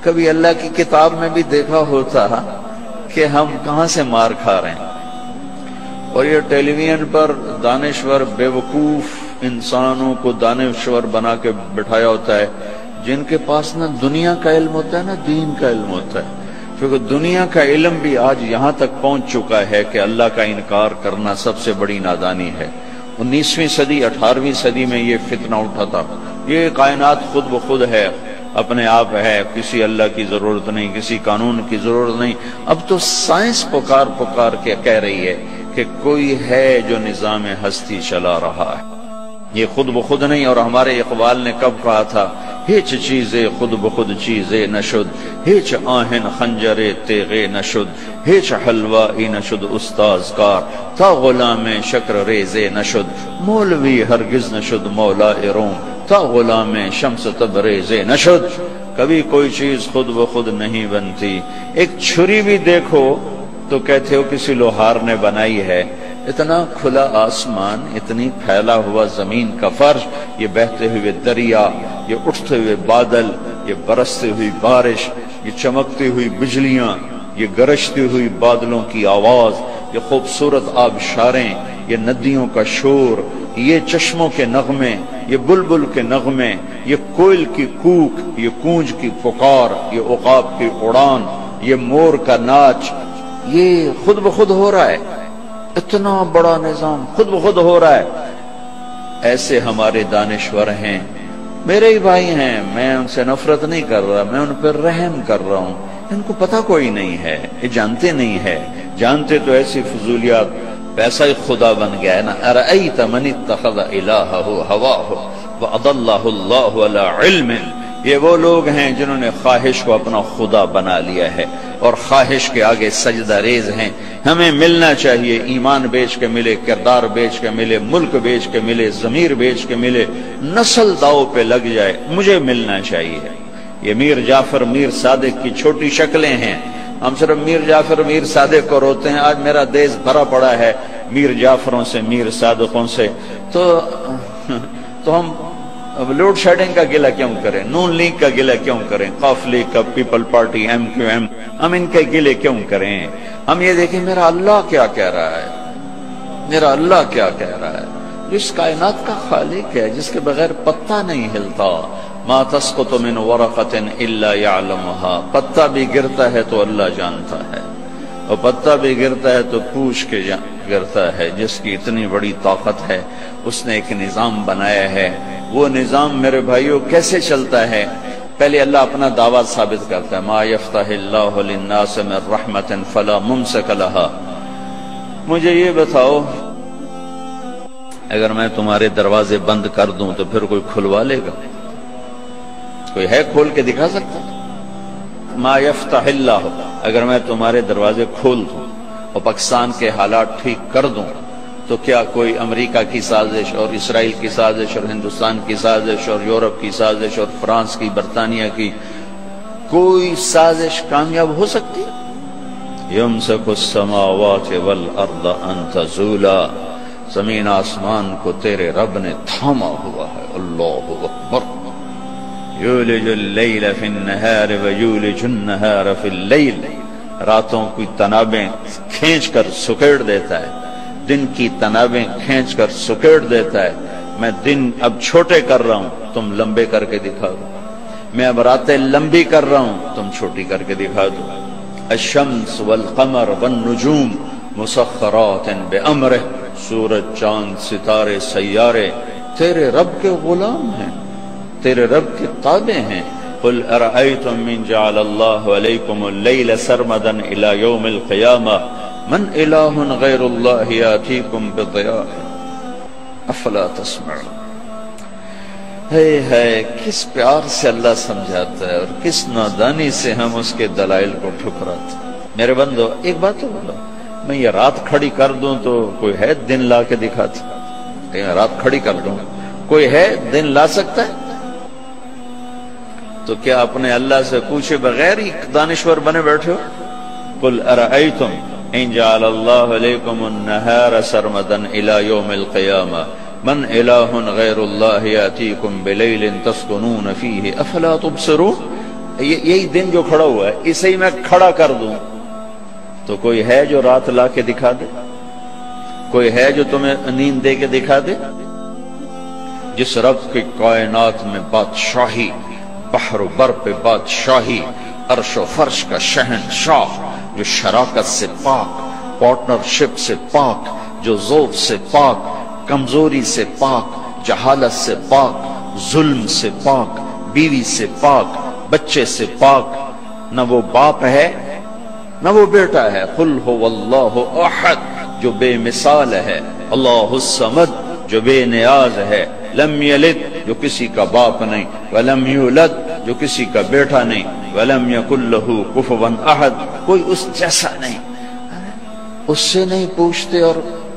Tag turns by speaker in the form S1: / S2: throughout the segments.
S1: کبھی اللہ کی کتاب میں بھی دیکھا ہوتا کہ ہم کہاں سے مار کھا رہے ہیں۔ اور یہ ٹیلی ویژن پر دانشور بے وقوف انسانوں کو دانشور بنا کے بٹھایا ہوتا ہے، جن کے پاس نہ دنیا کا علم ہوتا ہے، نہ دین کا علم ہوتا ہے۔ کیونکہ دنیا کا علم بھی آج یہاں تک پہنچ چکا ہے کہ اللہ کا انکار کرنا سب سے بڑی نادانی ہے۔ انیسویں صدی، اٹھارہویں صدی میں یہ فتنہ اٹھا تھا۔ یہ کائنات خود بخود ہے۔ اپنے آپ ہے، کسی اللہ کی ضرورت نہیں، کسی قانون کی ضرورت نہیں۔ اب تو سائنس پکار پکار کے کہہ رہی ہے کہ کوئی ہے جو نظام ہستی چلا رہا ہے۔ یہ خود بخود نہیں، اور ہمارے اقبال نے کب کہا تھا، ہیچ چیزیں خود بخود چیزیں نشد ہیچ آہن خنجر تیغے نشد ہیچ حلوہ ای نشد استاز کار، تا غلام شکر ریزے نشد مولوی ہرگز نشد مولا روم۔ تا غلام شمس تبریز نشد۔ کبھی کوئی چیز خود بخود نہیں بنتی۔ ایک چھری بھی دیکھو تو کہتے ہو کسی لوہار نے بنائی ہے۔ اتنا کھلا آسمان، اتنی پھیلا ہوا زمین کا فرش، یہ بہتے ہوئے دریا، یہ اٹھتے ہوئے بادل، یہ برستے ہوئی بارش، یہ چمکتی ہوئی بجلیاں، یہ گرجتی ہوئی بادلوں کی آواز، یہ خوبصورت آبشاریں، یہ ندیوں کا شور، یہ چشموں کے نغمے یہ بلبل کے نغمے، یہ کوئل کی کوک، یہ کونج کی پکار، یہ عقاب کی اڑان، یہ مور کا ناچ، یہ خود بخود ہو رہا ہے۔ اتنا بڑا نظام خود بخود ہو رہا ہے۔ ایسے ہمارے دانشور ہیں۔ میرے ہی بھائی ہیں۔ میں ان سے نفرت نہیں کر رہا، میں ان پر رحم کر رہا ہوں۔ ان کو پتہ کوئی نہیں ہے، یہ جانتے نہیں ہے جانتے تو ایسی فضولیات پیسہ ہی خدا بن گیا ہے نا۔ ارأیت من اتخذ الہہ ہواہ وعداللہ اللہ علی علم۔ یہ وہ لوگ ہیں جنہوں نے خواہش کو اپنا خدا بنا لیا ہے اور خواہش کے آگے سجدہ ریز ہیں۔ ہمیں ملنا چاہیے، ایمان بیچ کے ملے، کردار بیچ کے ملے، ملک بیچ کے ملے، ضمیر بیچ کے ملے۔ نسل داؤ پہ لگ جائے، مجھے ملنا چاہیے۔ یہ میر جعفر، میر صادق کی چھوٹی شکلیں ہیں۔ ہم صرف میر جعفر میر صادق کو روتے ہیں۔ آج میرا دیش بھرا پڑا ہے میر جعفروں سے، میر صادقوں سے۔ تو تو ہم لوڈ شیڈنگ کا گلہ کیوں کریں؟ نون لیگ کا گلہ کیوں کریں؟ قاف لیگ کا، People Party, M Q M. ہم ان کے گلے کیوں کریں؟ ہم یہ دیکھیں، میرا اللہ کیا کہہ رہا ہے؟ میرا اللہ کیا کہہ رہا ہے؟ جو اس کائنات کا خالق ہے، جس کے بغیر پتہ نہیں ہلتا۔ ما تسقط من ورقت الا يعلمها. پتہ بھی گرتا ہے تو اللہ جانتا ہے. اور پتہ بھی گرتا ہے تو پوچھ کے گرتا ہے جس کی اتنی بڑی طاقت ہے، اس نے ایک نظام بنایا ہے۔ وہ نظام میرے بھائیوں کیسے چلتا ہے؟ پہلے اللہ اپنا دعویٰ ثابت کرتا ہے، ما یفتح اللہ للناس من رحمت فلا ممسک لها مجھے یہ بتاؤ، اگر میں تمہارے دروازے بند کر دوں تو پھر کوئی کھلوا لے گا؟ کوئی ہے کھول کے دکھا سکتا؟ ما یفتح اللہ اگر میں تمہارے دروازے کھول دوں اور پاکستان کے حالات ٹھیک کر دوں، تو کیا کوئی امریکہ کی سازش اور اسرائیل کی سازش اور ہندوستان کی سازش اور یورپ کی سازش اور فرانس کی، برطانیہ کی کوئی سازش کامیاب ہو سکتی؟ یمسک السماوات والارض ان تزولا، زمین آسمان کو تیرے رب نے تھاما ہوا ہے، اللہ اکبر۔ یولج اللیل فی النہار ویولج النہار فی اللیل راتوں کی تنابیں کھینچ کر سکیڑ دیتا ہے. دن کی تنابیں کھینچ کر سکیڑ دیتا ہے. میں دن اب چھوٹے کر رہا ہوں، تم لمبے کر کے دکھا دو میں اب راتیں لمبی کر رہا ہوں، تم چھوٹی کر کے دکھا دو الشمس والقمر والنجوم مسخرات بے سورج، چاند، ستارے، سیارے، تیرے رب کے غلام ہیں. تیرے رب کے تابع ہیں۔ قل ارأيتم من جعل الله عليكم الليل سرمدا الى يوم القيامة؟ من اله غير الله ياتيكم بضياء افلا تسمعون۔ ہے ہے کس پیار سے اللہ سمجھاتا ہے اور کس نادانی سے ہم اس کے دلائل کو ٹھکراتے میرے بندو، ایک بات تو بولو، میں یہ رات کھڑی کر دوں تو کوئی ہے دن لا کے دکھاتی کہ رات کھڑی کر دوں۔ کوئی ہے دن لا سکتا ہے؟ تو کیا اپنے اللہ سے پوچھے بغیر ہی دانشور بنے بیٹھے ہو؟ قل ارائیتم ان جعل اللہ علیکم النہار سرمدن الى یوم القیامہ. من الہ غیر اللہ یاتیکم بلیل تسکنون فیہ. افلا تبصرون؟ یہی دن جو کھڑا ہوا ہے، اسے ہی میں کھڑا کر دوں. تو کوئی ہے جو رات لا کے دکھا دے؟ کوئی ہے جو تمہیں نیند دے کے دکھا دے؟ جس رب کی کائنات میں بادشاہی بحر و بر پہ بادشاہی، عرش و فرش کا شہن شاہ جو شراکت سے پاک پارٹنرشپ سے پاک، جو ذوق سے پاک، کمزوری سے پاک، جہالت سے پاک، ظلم سے پاک، بیوی سے پاک، بچے سے پاک۔ نہ وہ باپ ہے، نہ وہ بیٹا ہے۔ قل ہو اللہ احد، جو بے مثال ہے۔ اللہ السمد جو بے نیاز ہے۔ لم یلد جو کسی کا باپ نہیں، ولم یولد جو کسی کا بیٹا نہیں، ولم یکن له کفوا احد، کوئی اس جیسا نہیں۔ اس سے نہیں پوچھتے اور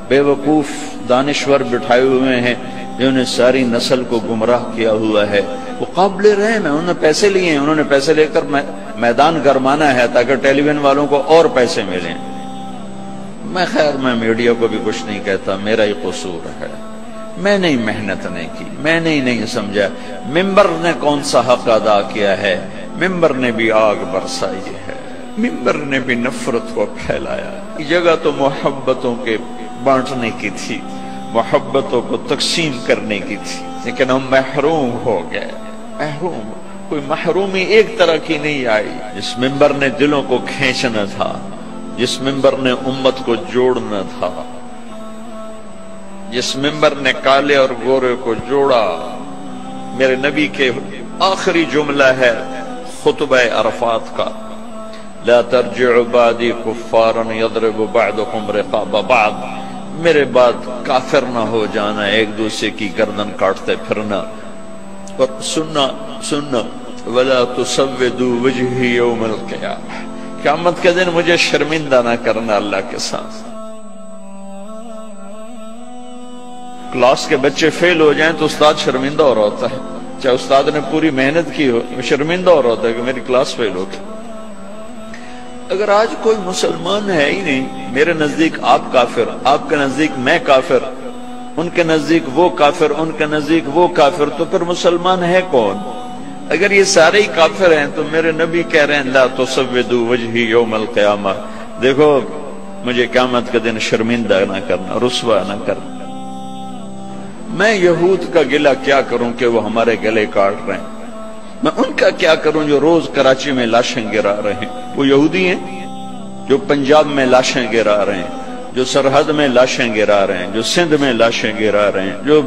S1: بے وقوف دانشور بٹھائے ہوئے ہیں جنہوں نے ساری نسل کو گمراہ کیا ہوا ہے۔ وہ قابل رحم ہے انہوں نے پیسے لیے ہیں، انہوں نے پیسے لے کر میدان گرمانا ہے تاکہ ٹیلی ویژن والوں کو اور پیسے ملیں۔ میں خیر، میں میڈیا کو بھی کچھ نہیں کہتا، میرا ہی قصور ہے۔ میں نے محنت نہیں کی، میں نے نہیں سمجھا ممبر نے کون سا حق ادا کیا ہے؟ ممبر نے بھی آگ برسائی ہے، ممبر نے بھی نفرت کو پھیلایا۔ جگہ تو محبتوں کے بانٹنے کی تھی، محبتوں کو تقسیم کرنے کی تھی، لیکن ہم محروم ہو گئے۔ محروم، کوئی محرومی ایک طرح کی نہیں آئی۔ جس ممبر نے دلوں کو کھینچنا تھا، جس ممبر نے امت کو جوڑنا تھا۔ جس ممبر نے کالے اور گورے کو جوڑا، میرے نبی کے آخری جملہ ہے خطبہ عرفات کا۔ لا ترجع بعدی کفارا یضرب بعدکم رقاب بعد میرے بعد کافر نہ ہو جانا، ایک دوسرے کی گردن کاٹتے پھرنا۔ اور سننا سننا، ولا تسودو وجہی یوم القیامہ۔ قیامت کے دن مجھے شرمندہ نہ کرنا اللہ کے ساتھ۔ کلاس کے بچے فیل ہو جائیں تو استاد شرمندہ ہو رہا ہوتا ہے۔ چاہے استاد نے پوری محنت کی ہو، شرمندہ ہو رہا ہوتا ہے کہ میری کلاس فیل ہو گئی۔ اگر آج کوئی مسلمان ہے ہی نہیں، میرے نزدیک آپ کافر، آپ کے نزدیک میں کافر، ان کے نزدیک وہ کافر، ان کے نزدیک وہ کافر، تو پھر مسلمان ہے کون؟ اگر یہ سارے ہی کافر ہیں تو میرے نبی کہہ رہے ہیں، لا تصودو وجہی یوم القیامہ۔ دیکھو، مجھے قیامت کے دن شرمندہ نہ کرنا، رسوا نہ کرنا۔ میں یہود کا گلہ کیا کروں کہ وہ ہمارے گلے کاٹ رہے ہیں؟ میں ان کا کیا کروں جو روز کراچی میں لاشیں گرا رہے ہیں؟ وہ یہودی ہیں جو پنجاب میں لاشیں گرا رہے ہیں، جو سرحد میں لاشیں گرا رہے ہیں، جو سندھ میں لاشیں گرا رہے ہیں، جو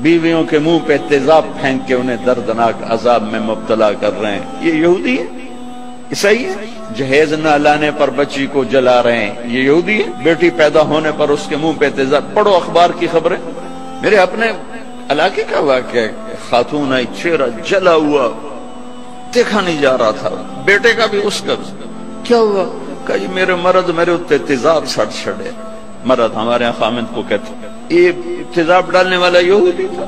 S1: بیویوں کے منہ پہ تیزاب پھینک کے انہیں دردناک عذاب میں مبتلا کر رہے ہیں۔ یہ یہودی ہے عیسائی ہے جہیز نہ لانے پر بچی کو جلا رہے ہیں۔ یہ یہودی ہے بیٹی پیدا ہونے پر اس کے منہ پہ تیزاب۔ پڑھو اخبار کی خبریں۔ میرے اپنے علاقے کا واقعہ خاتون آئی، چہرہ جلا ہوا، دیکھا نہیں جا رہا تھا۔ بیٹے کا بھی اس کا کیا ہوا؟ کہ جی، میرے مرد میرے اتنے تیزاب سڑ چھڑے۔ مرد ہمارے یہاں خامد کو کہتے یہ تیزاب ڈالنے والا یہودی تھا۔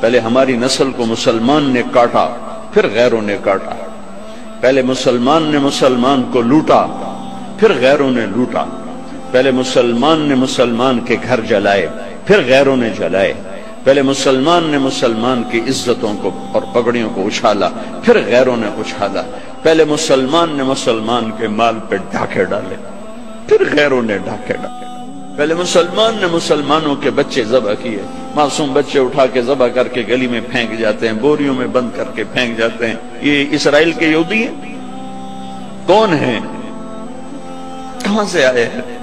S1: پہلے ہماری نسل کو مسلمان نے کاٹا، پھر غیروں نے کاٹا۔ پہلے مسلمان نے مسلمان کو لوٹا، پھر غیروں نے لوٹا۔ پہلے مسلمان نے مسلمان کے گھر جلائے، پھر غیروں نے جلائے۔ پہلے مسلمان نے مسلمان کی عزتوں کو اور پگڑیوں کو اچھالا، پھر غیروں نے اچھالا۔ پہلے مسلمان نے مسلمان کے مال پہ ڈھاکے ڈالے، پھر غیروں نے ڈھاکے ڈالے۔ پہلے مسلمان نے مسلمانوں کے بچے ذبح کیے۔ معصوم بچے اٹھا کے ذبح کر کے گلی میں پھینک جاتے ہیں، بوریوں میں بند کر کے پھینک جاتے ہیں۔ یہ اسرائیل کے یہودی ہیں؟ کون ہیں؟ کہاں سے آئے ہیں؟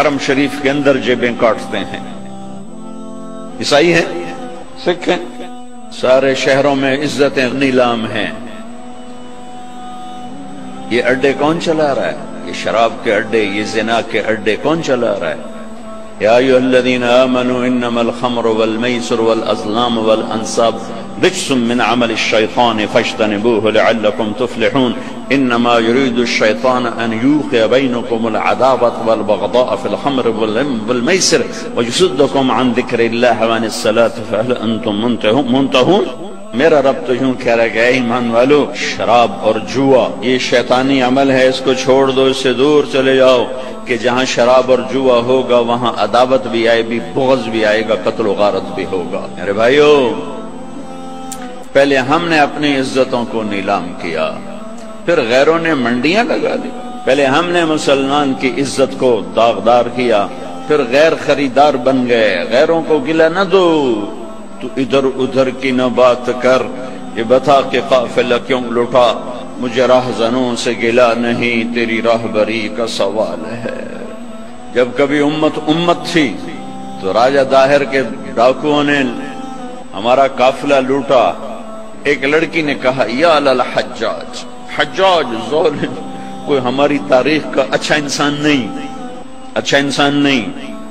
S1: حرم شریف کے اندر جیبیں کاٹتے ہیں۔ عیسائی ہیں، سکھ ہیں، سارے شہروں میں عزتیں نیلام ہیں۔ یہ اڈے کون چلا رہا ہے؟ یہ شراب کے اڈے، یہ زنا کے اڈے کون چلا رہا ہے؟ یا ایوہ الذین آمنوا انما الخمر والمیسر والازلام والانصاب۔ رجس من عمل الشیطان فاجتنبوه لعلكم تفلحون. انما يريد الشيطان ان يوقع بينكم العداوة والبغضاء في الخمر والميسر ويصدكم عن ذكر الله وعن الصلاة فهل انتم منتهون؟ میرا رب تو یوں کہہ رہا کہ ایمان والو، شراب اور جوا، یہ شیطانی عمل ہے، اس کو چھوڑ دو، اس سے دور چلے جاؤ، کہ جہاں شراب اور جوا ہوگا، وہاں عداوت بھی آئے بھی بغض بھی آئے گا، قتل و غارت بھی ہوگا۔ میرے بھائیو پہلے ہم نے اپنی عزتوں کو نیلام کیا، پھر غیروں نے منڈیاں لگا دی۔ پہلے ہم نے مسلمان کی عزت کو داغدار کیا، پھر غیر خریدار بن گئے۔ غیروں کو گلا نہ دو، تو ادھر ادھر کی نہ بات کر یہ بتا کہ قافلہ کیوں لٹا مجھے راہ زنوں سے گلا نہیں، تیری راہ بری کا سوال ہے۔ جب کبھی امت امت تھی، تو راجہ داہر کے ڈاکوؤں نے ہمارا قافلہ لوٹا۔ ایک لڑکی نے کہا، یا حجاج حجاج ظالم کوئی ہماری تاریخ کا اچھا انسان نہیں اچھا انسان نہیں،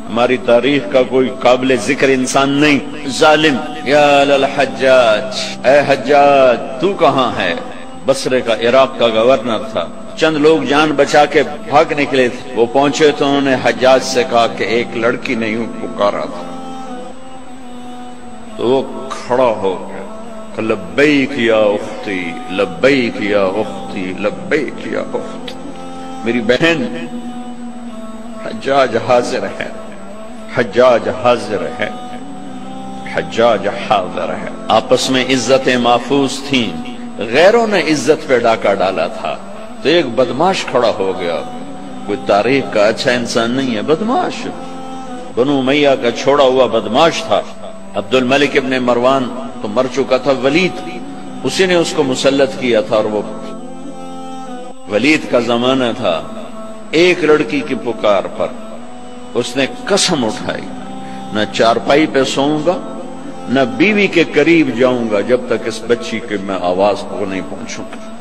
S1: ہماری تاریخ کا کوئی قابل ذکر انسان نہیں، ظالم، یا الحجاج، اے حجاج، تو کہاں ہے بسرے کا عراق کا گورنر تھا، چند لوگ جان بچا کے بھاگ نکلے تھے وہ پہنچے تو انہوں نے حجاج سے کہا کہ ایک لڑکی نے یوں پکارا تھا، تو وہ کھڑا ہو گیا۔ لبیک یا اختی، لبیک یا اختی، لبیک یا اخت میری بہن حجاج حاضر ہے، حجاج حاضر ہے، حجاج حاضر ہے۔ آپس میں عزتیں محفوظ تھیں، غیروں نے عزت پہ ڈاکہ ڈالا تھا۔ تو ایک بدماش کھڑا ہو گیا۔ کوئی تاریخ کا اچھا انسان نہیں ہے بدماش بنو میاں کا چھوڑا ہوا بدماش تھا۔ عبد الملک ابن مروان تو مر چکا تھا ولید۔ اسی نے اس کو مسلط کیا تھا اور وہ ولید کا زمانہ تھا ایک لڑکی کی پکار پر۔ اس نے قسم اٹھائی، نہ چارپائی پہ سوؤں گا، نہ بیوی کے قریب جاؤں گا جب تک اس بچی کے میں آواز کو نہیں پہنچوں گا۔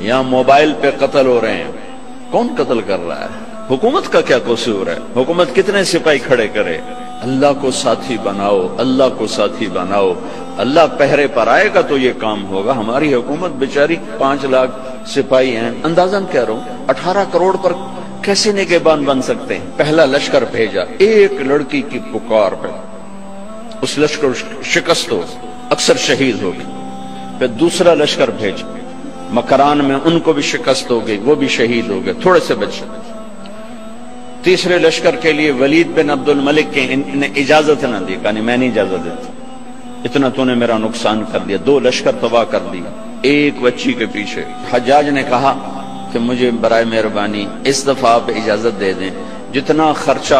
S1: یہاں موبائل پہ قتل ہو رہے ہیں۔ کون قتل کر رہا ہے؟ حکومت کا کیا قصور ہے؟ حکومت کتنے سپاہی کھڑے کرے؟ اللہ کو ساتھی بناؤ، اللہ کو ساتھی بناؤ۔ اللہ پہرے پر آئے گا تو یہ کام ہوگا۔ ہماری حکومت بیچاری پانچ لاکھ سپاہی ہیں۔ اندازن کہہ رہا ہوں، اٹھارہ کروڑ پر کیسے نگہبان بن سکتے ہیں؟ پہلا لشکر بھیجا، ایک لڑکی کی پکار پہ۔ اس لشکر شکست ہو، اکثر شہید ہو گئی۔ پھر دوسرا لشکر بھیجا، مکران میں ان کو بھی شکست ہو گئی، وہ بھی شہید ہو گئے، تھوڑے سے بچے۔ تیسرے لشکر کے لیے ولید بن عبد الملک کے انہیں اجازت نہ دی کہانی میں نہیں اجازت دیتا۔ اتنا تو نے میرا نقصان کر دیا، دو لشکر تباہ کر دیا ایک بچی کے پیچھے۔ حجاج نے کہا کہ مجھے برائے مہربانی اس دفعہ آپ اجازت دے دیں۔ جتنا خرچہ